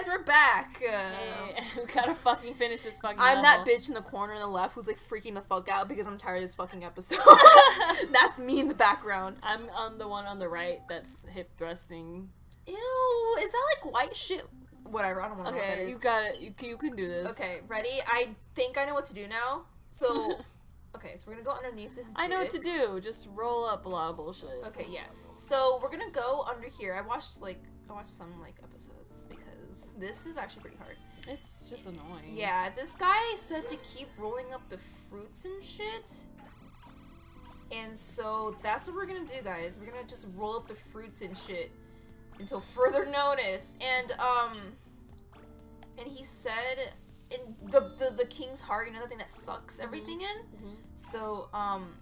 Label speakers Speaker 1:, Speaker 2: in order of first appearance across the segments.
Speaker 1: guys, we're back. Uh,
Speaker 2: Hey, we gotta fucking finish this fucking.
Speaker 1: I'm
Speaker 2: level.
Speaker 1: that bitch in the corner on the left who's like freaking the fuck out because I'm tired of this fucking episode. That's me in the background.
Speaker 2: I'm on the one on the right that's hip thrusting.
Speaker 1: Ew, is that like white shit? Whatever, I don't want to know
Speaker 2: Okay, you got it. You, you can do this.
Speaker 1: Okay, ready? I think I know what to do now. So, okay, so we're gonna go underneath this.
Speaker 2: I know what to do. Just roll up a lot of bullshit.
Speaker 1: Okay, yeah. So we're gonna go under here. I watched like I watched some like episodes because this is actually pretty hard.
Speaker 2: It's just annoying.
Speaker 1: Yeah, this guy said to keep rolling up the fruits and shit. And so that's what we're gonna do, guys. We're gonna just roll up the fruits and shit until further notice. And um, and he said, in the the, the king's heart, you know, the thing that sucks everything in.
Speaker 2: Mhm.
Speaker 1: So um,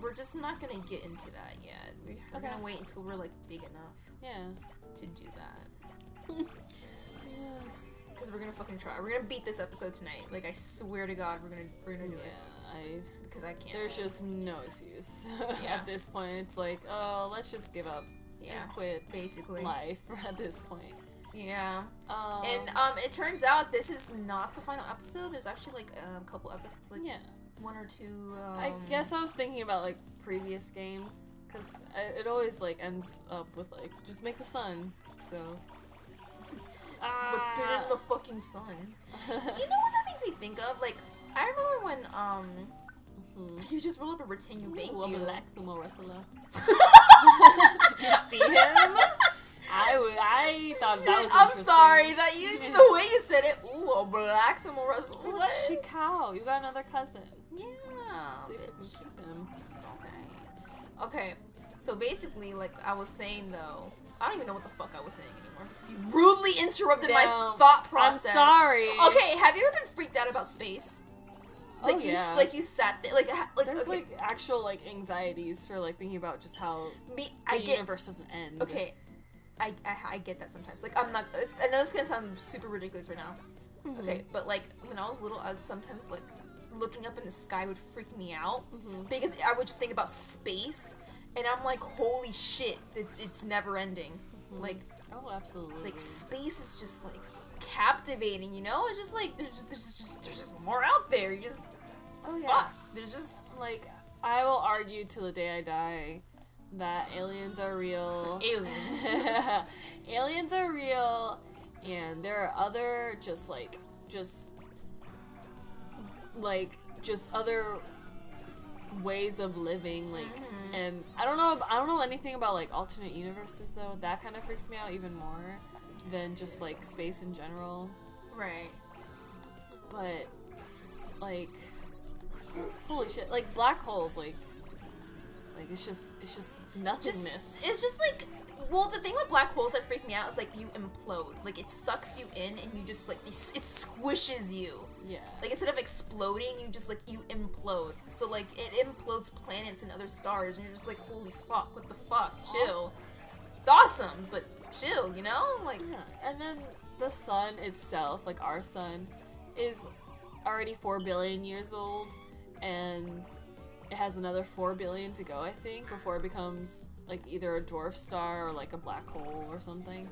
Speaker 1: we're just not gonna get into that yet. We're, we're
Speaker 2: Okay.
Speaker 1: gonna wait until we're like big enough
Speaker 2: Yeah.
Speaker 1: to do that.
Speaker 2: yeah.
Speaker 1: Cause we're gonna fucking try. We're gonna beat this episode tonight. Like I swear to God, we're gonna we're gonna do it.
Speaker 2: I.
Speaker 1: Because I can't.
Speaker 2: There's just no excuse
Speaker 1: Yeah.
Speaker 2: at this point. It's like, oh, let's just give up
Speaker 1: yeah,
Speaker 2: and quit
Speaker 1: basically.
Speaker 2: life at this point.
Speaker 1: Yeah.
Speaker 2: Um,
Speaker 1: And um, it turns out this is not the final episode. There's actually like a couple episodes, like
Speaker 2: yeah.
Speaker 1: one or two. Um,
Speaker 2: I guess I was thinking about like previous games because it always like ends up with like just make the sun. So.
Speaker 1: what's in
Speaker 2: Ah.
Speaker 1: the fucking sun. you know what that makes me think of? Like I remember when um
Speaker 2: Mhm.
Speaker 1: you just roll up a retaining thank
Speaker 2: Ooh, I'm
Speaker 1: you.
Speaker 2: a black sumo wrestler. Did you see him? I would. I thought
Speaker 1: Shit,
Speaker 2: that was.
Speaker 1: I'm sorry that you the way you said it. Ooh, a black sumo wrestler. What?
Speaker 2: Shikao, you got another cousin.
Speaker 1: Yeah.
Speaker 2: See if we can keep him.
Speaker 1: Okay. Okay. So basically, like I was saying though, I don't even know what the fuck I was saying anymore because you rudely interrupted my thought
Speaker 2: I'm
Speaker 1: process.
Speaker 2: sorry.
Speaker 1: Okay, have you ever been freaked out about space?
Speaker 2: Oh,
Speaker 1: Like you,
Speaker 2: yeah.
Speaker 1: like you sat there, like like
Speaker 2: There's
Speaker 1: okay,
Speaker 2: like actual like anxieties for like thinking about just how
Speaker 1: me,
Speaker 2: the
Speaker 1: I get
Speaker 2: universe doesn't end.
Speaker 1: okay, I, I I get that sometimes. Like I'm not. It's, I know it's gonna sound super ridiculous right now.
Speaker 2: Mm-hmm.
Speaker 1: Okay, but like when I was little, I would sometimes like looking up in the sky would freak me out
Speaker 2: Mhm.
Speaker 1: because I would just think about space, and I'm like, holy shit, it, it's never ending.
Speaker 2: Mm-hmm.
Speaker 1: Like
Speaker 2: Oh, absolutely.
Speaker 1: like space is just like captivating, you know? It's just like there's just there's just there's just more out there. You just
Speaker 2: oh yeah.
Speaker 1: fuck. There's just
Speaker 2: Like I will argue till the day I die that aliens are real.
Speaker 1: aliens.
Speaker 2: aliens are real, and there are other just like just like just other ways of living like
Speaker 1: Mhm.
Speaker 2: and I don't know I don't know anything about like alternate universes though that kind of freaks me out even more than just like space in general
Speaker 1: right.
Speaker 2: but like holy shit like black holes like like it's just it's just nothingness
Speaker 1: Just it's just like well, the thing with black holes that freak me out is like you implode. Like it sucks you in, and you just like it squishes you.
Speaker 2: yeah
Speaker 1: Like instead of exploding, you just like you implode. So like it implodes planets and other stars, and you're just like, holy fuck, what the fuck?
Speaker 2: It's
Speaker 1: Chill. It's awesome, but chill, you know? Like
Speaker 2: Yeah, and then the sun itself, like our sun, is already 4 billion years old, and it has another 4 billion to go, I think, before it becomes like either a dwarf star or like a black hole or something.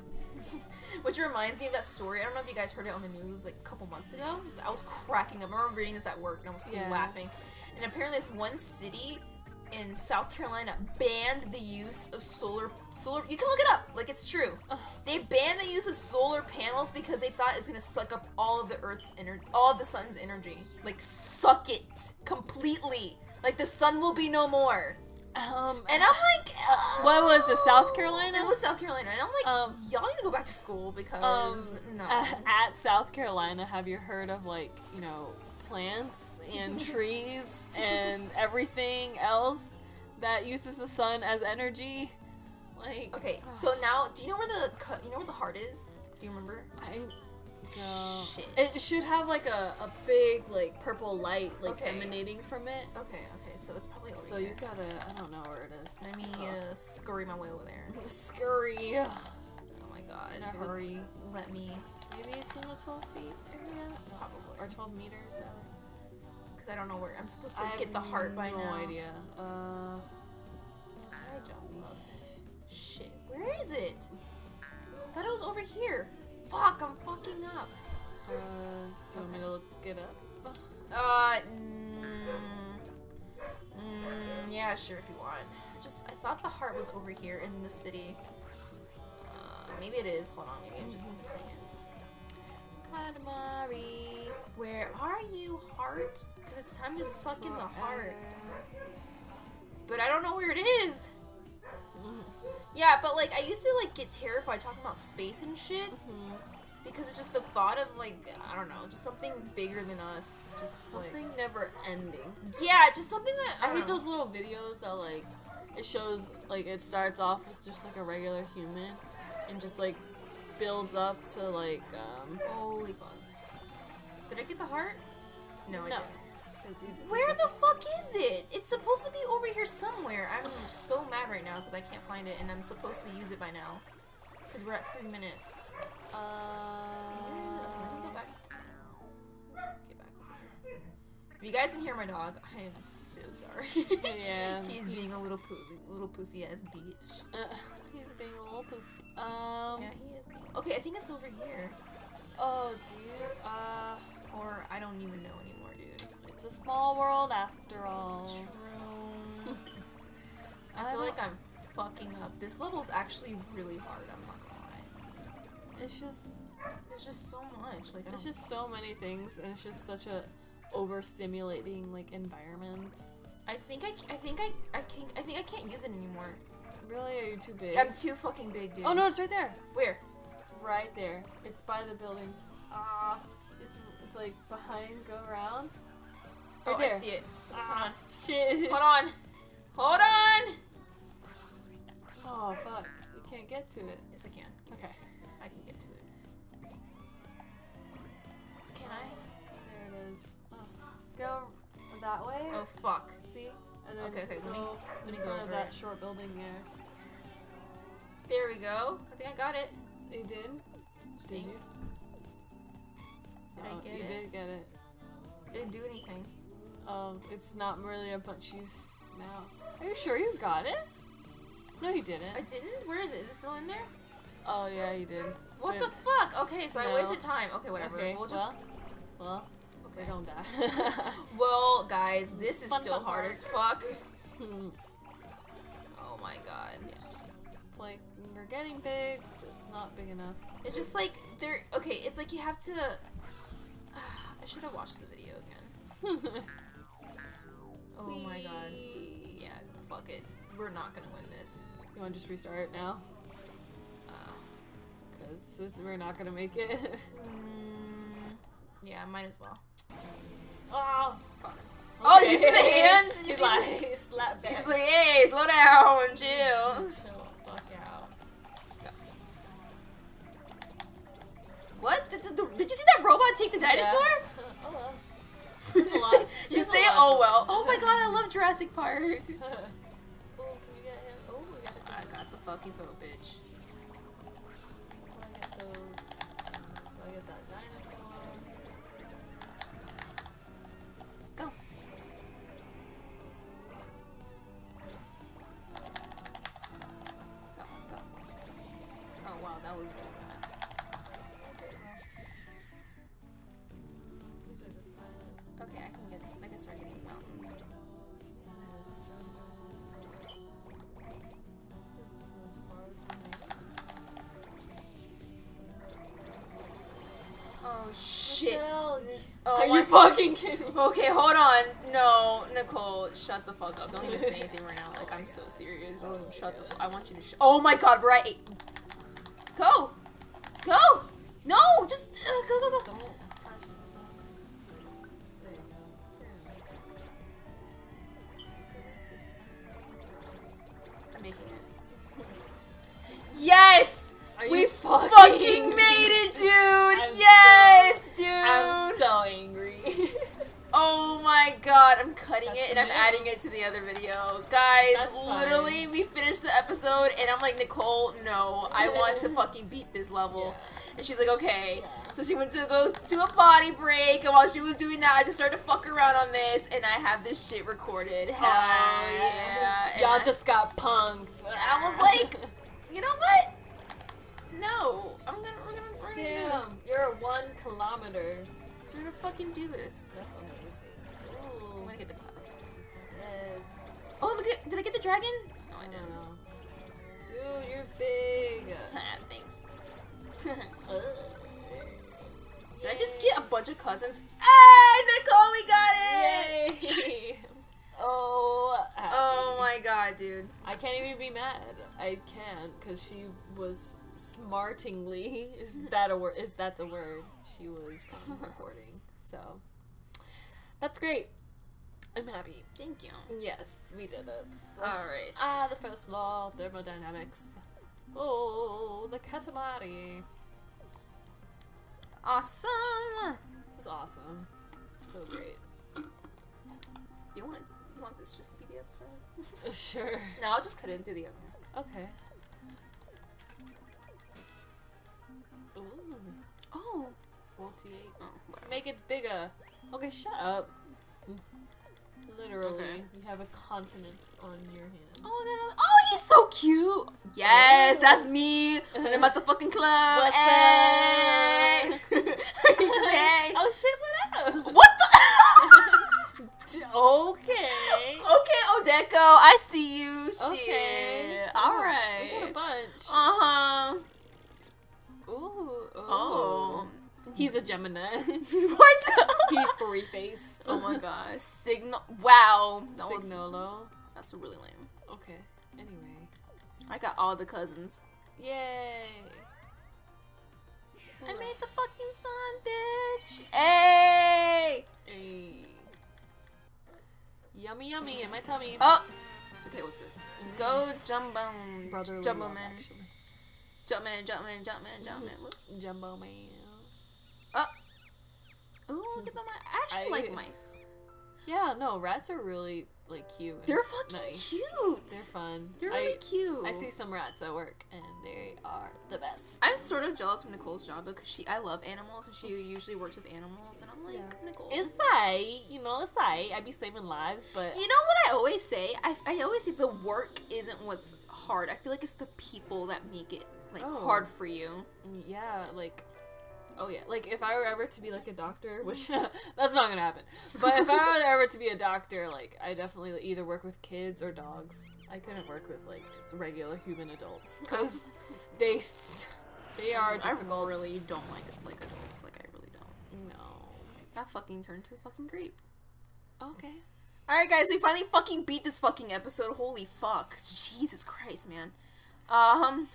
Speaker 1: Which reminds me of that story. I don't know if you guys heard it on the news like a couple months ago. I was cracking up. I remember reading this at work and I was
Speaker 2: Yeah.
Speaker 1: laughing. And apparently, this one city in South Carolina banned the use of solar solar. You can look it up. Like it's true.
Speaker 2: Ugh.
Speaker 1: They banned the use of solar panels because they thought it's gonna suck up all of the Earth's energy, all of the sun's energy. Like suck it completely. Like the sun will be no more.
Speaker 2: Um,
Speaker 1: And I'm like,
Speaker 2: What was it, South
Speaker 1: "Oh."
Speaker 2: Carolina?
Speaker 1: It was South Carolina, and I'm like,
Speaker 2: Um,
Speaker 1: y'all need to go back to school because
Speaker 2: um,
Speaker 1: no.
Speaker 2: at South Carolina, have you heard of like, you know, plants and trees and everything else that uses the sun as energy? Like,
Speaker 1: Okay, so now, do you know where the you know where the heart is? Do you remember?
Speaker 2: I no.
Speaker 1: Shit.
Speaker 2: It should have like a, a big like purple light like
Speaker 1: Okay.
Speaker 2: emanating from it.
Speaker 1: Okay, okay, so it's probably over
Speaker 2: So
Speaker 1: here.
Speaker 2: you gotta I don't know where it is.
Speaker 1: Let me uh, scurry my way over there.
Speaker 2: scurry
Speaker 1: Oh my god.
Speaker 2: in a hurry.
Speaker 1: Let me,
Speaker 2: Maybe it's in the twelve feet area?
Speaker 1: Probably.
Speaker 2: Or twelve meters
Speaker 1: because I don't know where I'm supposed to
Speaker 2: I
Speaker 1: get the heart by
Speaker 2: no
Speaker 1: now.
Speaker 2: idea. Uh
Speaker 1: I don't know. Shit, where is it? I thought it was over here. Fuck, I'm fucking up?
Speaker 2: Uh, do you want me
Speaker 1: Okay.
Speaker 2: to look it up?
Speaker 1: Uh, mm, mm, yeah, sure, if you want. Just, I thought the heart was over here in the city. Uh, maybe it is. Hold on, maybe I'm just missing it.
Speaker 2: Katamari.
Speaker 1: Where are you, heart? Because it's time to suck in the heart. But I don't know where it is. Yeah, but like I used to like get terrified talking about space and shit
Speaker 2: Mhm.
Speaker 1: Because it's just the thought of like I don't know, just something bigger than us, just
Speaker 2: Something
Speaker 1: like
Speaker 2: never ending.
Speaker 1: yeah, just something that
Speaker 2: I
Speaker 1: don't
Speaker 2: hate
Speaker 1: know.
Speaker 2: those little videos that like it shows like it starts off with just like a regular human and just like builds up to like um
Speaker 1: Holy fuck! Did I get the heart? No, I
Speaker 2: no. you-
Speaker 1: Where the fuck is it? It's supposed to be over here somewhere. I'm so mad right now because I can't find it, and I'm supposed to use it by now. Because we're at three minutes.
Speaker 2: Uh,
Speaker 1: If you guys can hear my dog, I am so sorry.
Speaker 2: Yeah,
Speaker 1: he's, being a little poo, little pussy ass bitch.
Speaker 2: uh, he's being a little poop. Um.
Speaker 1: Yeah, he is. Being... Okay, I think it's over here,
Speaker 2: Oh, dude. Uh,
Speaker 1: or I don't even know anymore, dude.
Speaker 2: it's a small world after all.
Speaker 1: True. I
Speaker 2: I
Speaker 1: feel like I'm fucking up. This level's actually really hard. I'm not gonna lie.
Speaker 2: It's just,
Speaker 1: There's just so much. Like I
Speaker 2: it's just so many things, and it's just such a overstimulating like environments.
Speaker 1: I think I, I think I, I can't. I think I can't use it anymore.
Speaker 2: Really, are you too big?
Speaker 1: I'm too fucking big, dude.
Speaker 2: oh no, it's right there.
Speaker 1: Where?
Speaker 2: Right there. It's by the building. Ah, it's it's like behind. Go around. Right
Speaker 1: oh, I
Speaker 2: there.
Speaker 1: see it.
Speaker 2: Ah, shit.
Speaker 1: hold on. Hold on. Hold on.
Speaker 2: Oh fuck! You can't get to it.
Speaker 1: Yes, I can.
Speaker 2: Okay.
Speaker 1: I can get to it. Can I?
Speaker 2: There it is. Go that way.
Speaker 1: Oh fuck.
Speaker 2: See? And then
Speaker 1: Okay, okay, let me-
Speaker 2: go
Speaker 1: let me go over
Speaker 2: that
Speaker 1: it.
Speaker 2: short building there.
Speaker 1: There we go. I think I got it.
Speaker 2: You did? Did
Speaker 1: Think.
Speaker 2: you?
Speaker 1: Did
Speaker 2: Oh,
Speaker 1: I get
Speaker 2: you
Speaker 1: it?
Speaker 2: You did get it.
Speaker 1: Didn't do anything.
Speaker 2: Um, it's not really a much use now. Are you sure you got it? No, you didn't.
Speaker 1: I didn't. Where is it? Is it still in there?
Speaker 2: oh yeah, you did.
Speaker 1: What
Speaker 2: Wait,
Speaker 1: the fuck? Okay, so I wasted time. Okay, whatever.
Speaker 2: Okay,
Speaker 1: we'll just.
Speaker 2: well, well,
Speaker 1: okay.
Speaker 2: we're gonna die.
Speaker 1: Well, guys, this is
Speaker 2: Fun,
Speaker 1: still hard
Speaker 2: part.
Speaker 1: as fuck. Oh my god.
Speaker 2: it's like we're getting big, just not big enough.
Speaker 1: It's just like they're- Okay, it's like you have to. I should have watched the video again. Oh my god. Yeah, fuck it. We're not gonna win this.
Speaker 2: You want to just restart it now?
Speaker 1: Uh,
Speaker 2: Because we're not gonna make it.
Speaker 1: mm, yeah, might as well.
Speaker 2: Oh, fuck.
Speaker 1: Oh, did you see the hand? Did you
Speaker 2: He's
Speaker 1: see
Speaker 2: like, slap back.
Speaker 1: He's like, hey, slow down, chill.
Speaker 2: Chill fuck out.
Speaker 1: What? Did, did, did you see that robot take the dinosaur?
Speaker 2: Yeah. oh well.
Speaker 1: you say, you say oh well. Oh my god, I love Jurassic Park.
Speaker 2: oh, can we get him? Oh, we got the
Speaker 1: I got the fucking boat, bitch. Oh wow, that was really bad.
Speaker 2: These are just.
Speaker 1: Okay, I can get. I can start getting mountains.
Speaker 2: This is as far as we
Speaker 1: Oh shit. Oh
Speaker 2: Are you fucking kidding? me?
Speaker 1: Okay, hold on. No, Nicole, shut the fuck up. Don't even say anything right now. Like I'm so serious. Don't shut the. F- I want you to. Sh- oh my god, we're at eight. Go, go. No, just uh, go, go, go.
Speaker 2: Don't press the. There you go.
Speaker 1: I'm making it. Yes,
Speaker 2: Are
Speaker 1: we fucking,
Speaker 2: fucking-
Speaker 1: made it, dude. My god, I'm cutting
Speaker 2: That's
Speaker 1: it and I'm adding it to the other video. Guys,
Speaker 2: That's fine.
Speaker 1: literally, we finished the episode and I'm like, Nicole, no, I want to fucking beat this level.
Speaker 2: Yeah.
Speaker 1: And she's like, okay.
Speaker 2: Yeah.
Speaker 1: So she went to go to a potty break, and while she was doing that, I just started to fuck around on this, and I have this shit recorded. Hell yeah.
Speaker 2: Y'all just got punked.
Speaker 1: I was like, you know what? No, I'm gonna, we're gonna, we're
Speaker 2: Damn, you're a one kilometer.
Speaker 1: We're gonna fucking do this.
Speaker 2: That's.
Speaker 1: I'm gonna get the clouds.
Speaker 2: yes.
Speaker 1: Oh, did I get the dragon? No, I didn't.
Speaker 2: don't know. Dude, you're big.
Speaker 1: Thanks. Did I just get a bunch of cousins? Hey, Nicole, we got
Speaker 2: Yay!
Speaker 1: it! Yes.
Speaker 2: Oh, happy.
Speaker 1: Oh my god, dude.
Speaker 2: I can't even be mad. I can't because she was smartingly. Is that a word? If that's a word, she was um, recording. So that's great. I'm happy.
Speaker 1: Thank you.
Speaker 2: Yes, we did it.
Speaker 1: Alright.
Speaker 2: Ah, the first law, thermodynamics. Oh, the Katamari.
Speaker 1: Awesome!
Speaker 2: It's awesome. So great.
Speaker 1: You want it, you want this just to be the episode?
Speaker 2: sure.
Speaker 1: no, I'll just cut it into the other.
Speaker 2: Okay. Ooh,
Speaker 1: Oh.
Speaker 2: 48.
Speaker 1: Oh.
Speaker 2: Make it bigger. Okay, shut up. Literally,
Speaker 1: Okay.
Speaker 2: you have a continent on your hand.
Speaker 1: Oh, oh, he's so cute. Yes, that's me. When I'm at the fucking club.
Speaker 2: What's
Speaker 1: hey. hey.
Speaker 2: Oh shit, what up?
Speaker 1: What the?
Speaker 2: okay.
Speaker 1: okay, Odeko, I see you.
Speaker 2: Okay.
Speaker 1: Shit.
Speaker 2: Oh,
Speaker 1: All
Speaker 2: We got a bunch.
Speaker 1: Uh huh.
Speaker 2: Ooh.
Speaker 1: Oh.
Speaker 2: He's a Gemini.
Speaker 1: what?
Speaker 2: He's three faced.
Speaker 1: oh my god. Signal. Wow. That was, that's really lame.
Speaker 2: Okay. Anyway.
Speaker 1: I got all the cousins.
Speaker 2: Yay.
Speaker 1: I made the fucking sun, bitch. Hey.
Speaker 2: Hey. Yummy, yummy in my tummy.
Speaker 1: Oh. Okay, what's this? Mm-hmm. Go Jumbo.
Speaker 2: Brotherly
Speaker 1: Jumbo man.
Speaker 2: actually.
Speaker 1: Jumpman, Jumpman, Jumpman, Jumpman.
Speaker 2: Jumbo man.
Speaker 1: Ooh, look at them. I actually
Speaker 2: I-
Speaker 1: like mice.
Speaker 2: Yeah, no, rats are really like cute.
Speaker 1: They're fucking
Speaker 2: nice.
Speaker 1: cute.
Speaker 2: They're fun.
Speaker 1: They're
Speaker 2: I,
Speaker 1: really cute.
Speaker 2: I see some rats at work, and they are the best.
Speaker 1: I'm sort of jealous of Nicole's job because she I love animals and she usually works with animals, and I'm like
Speaker 2: Yeah.
Speaker 1: Nicole.
Speaker 2: It's right, you know, it's. I'd be saving lives, but
Speaker 1: you know what I always say? I, I always say the work isn't what's hard. I feel like it's the people that make it like
Speaker 2: Oh.
Speaker 1: hard for you.
Speaker 2: mm, yeah, like, oh yeah, like if I were ever to be like a doctor, which that's not gonna happen, but if I were ever to be a doctor, like I definitely either work with kids or dogs. I couldn't work with like just regular human adults because they they are difficult.
Speaker 1: I really don't like like adults. Like I really don't.
Speaker 2: no.
Speaker 1: That fucking turned to a fucking creep.
Speaker 2: Okay.
Speaker 1: Alright guys, we finally fucking beat this fucking episode. Holy fuck. Jesus Christ, man. Um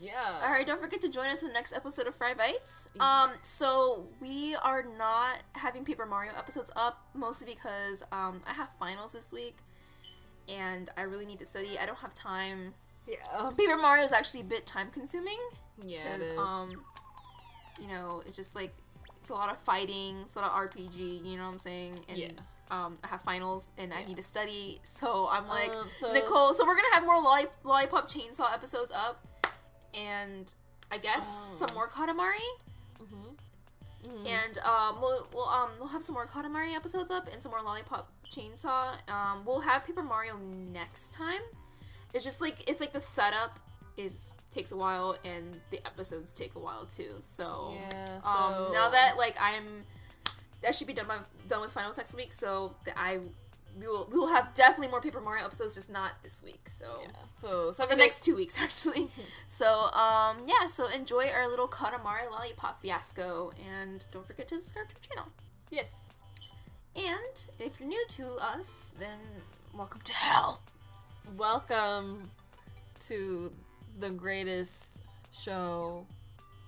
Speaker 2: Yeah.
Speaker 1: Alright, don't forget to join us in the next episode of Fried Bytes. Um, so we are not having Paper Mario episodes up, mostly because um I have finals this week and I really need to study. I don't have time.
Speaker 2: Yeah.
Speaker 1: Paper Mario is actually a bit time consuming.
Speaker 2: Yeah, it is.
Speaker 1: um you know, it's just like it's a lot of fighting, it's a lot of RPG, you know what I'm saying? And
Speaker 2: Yeah.
Speaker 1: um I have finals and I need to study, so I'm like
Speaker 2: Um, so-
Speaker 1: Nicole, so we're gonna have more Lolli- Lollipop Chainsaw episodes up, and I guess
Speaker 2: Oh.
Speaker 1: some more Katamari,
Speaker 2: Mhm. Mhm.
Speaker 1: and um, we'll, we'll um we'll have some more Katamari episodes up and some more Lollipop Chainsaw. Um, we'll have Paper Mario next time. It's just like it's like the setup is takes a while and the episodes take a while too. So
Speaker 2: Yeah,
Speaker 1: um, now that like I'm, that should be done by done with finals next week. So that I we will we will have definitely more Paper Mario episodes, just not this week. So
Speaker 2: Yeah. So
Speaker 1: the next two weeks actually. so um yeah, so enjoy our little Katamari lollipop fiasco, and don't forget to subscribe to our channel.
Speaker 2: Yes.
Speaker 1: And if you're new to us, then welcome to hell.
Speaker 2: Welcome to the greatest show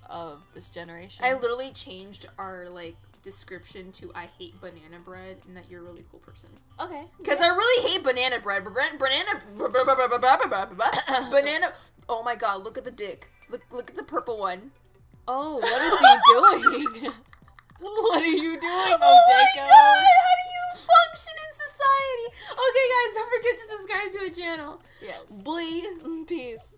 Speaker 2: of this generation.
Speaker 1: I literally changed our like description to I hate banana bread and that you're a really cool person.
Speaker 2: Okay.
Speaker 1: Because yeah. I really hate banana bread. Banana. banana. Oh my god! Look at the dick. Look. Look at the purple one.
Speaker 2: Oh, what is he doing? what are you doing, Oh my god! How
Speaker 1: do you function in society? Okay, guys, don't forget to subscribe to a channel.
Speaker 2: Yes.
Speaker 1: Blee.
Speaker 2: Peace.